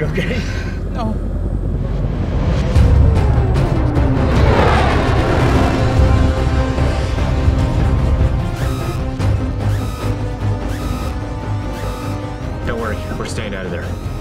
you okay? No. Don't worry, we're staying out of there.